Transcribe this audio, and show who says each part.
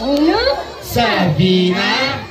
Speaker 1: Uno,
Speaker 2: Sabina,